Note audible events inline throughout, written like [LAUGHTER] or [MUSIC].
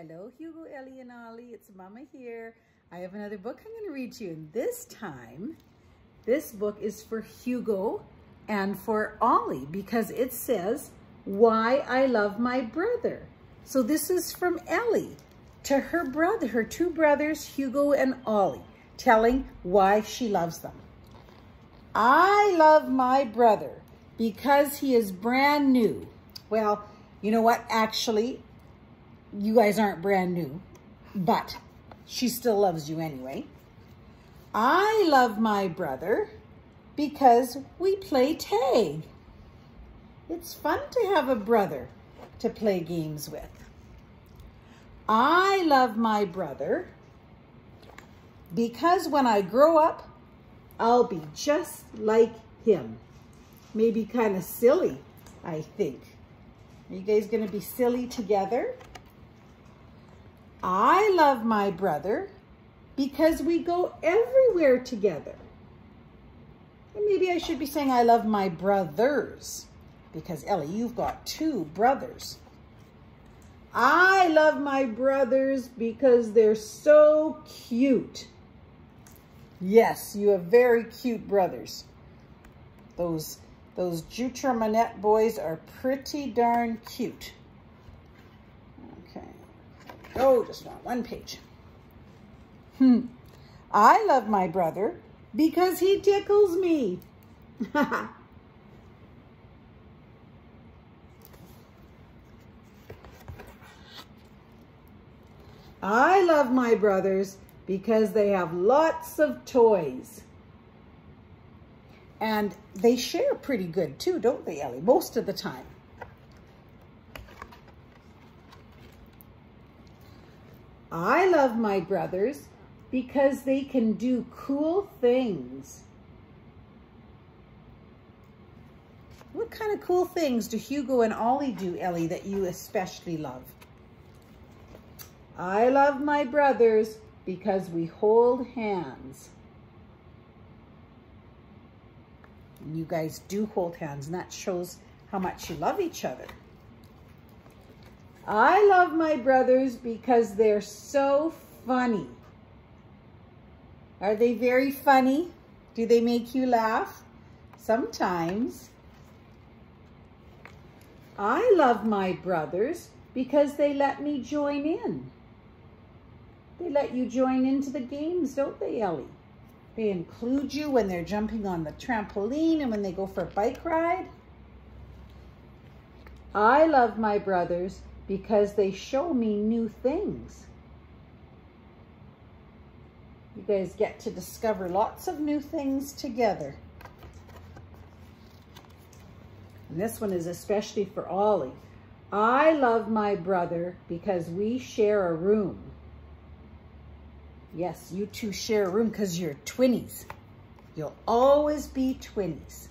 Hello, Hugo, Ellie, and Ollie. It's Mama here. I have another book I'm going to read to you. And this time, this book is for Hugo and for Ollie because it says, Why I Love My Brother. So this is from Ellie to her brother, her two brothers, Hugo and Ollie, telling why she loves them. I love my brother because he is brand new. Well, you know what? Actually, you guys aren't brand new, but she still loves you anyway. I love my brother because we play tag. It's fun to have a brother to play games with. I love my brother because when I grow up, I'll be just like him. Maybe kind of silly, I think. Are you guys going to be silly together? I love my brother because we go everywhere together. And maybe I should be saying I love my brothers because Ellie, you've got two brothers. I love my brothers because they're so cute. Yes, you have very cute brothers. Those, those Jutra Manette boys are pretty darn cute. Oh, just want one page. Hmm. I love my brother because he tickles me. [LAUGHS] I love my brothers because they have lots of toys. And they share pretty good too, don't they, Ellie? Most of the time. I love my brothers because they can do cool things. What kind of cool things do Hugo and Ollie do, Ellie, that you especially love? I love my brothers because we hold hands. And you guys do hold hands, and that shows how much you love each other. I love my brothers because they're so funny. Are they very funny? Do they make you laugh? Sometimes. I love my brothers because they let me join in. They let you join into the games, don't they, Ellie? They include you when they're jumping on the trampoline and when they go for a bike ride. I love my brothers because they show me new things. You guys get to discover lots of new things together. And this one is especially for Ollie. I love my brother because we share a room. Yes, you two share a room because you're twinnies. You'll always be twinnies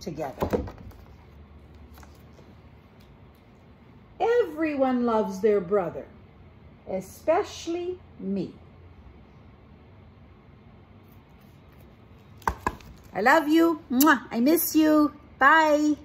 together. Everyone loves their brother, especially me. I love you. I miss you. Bye.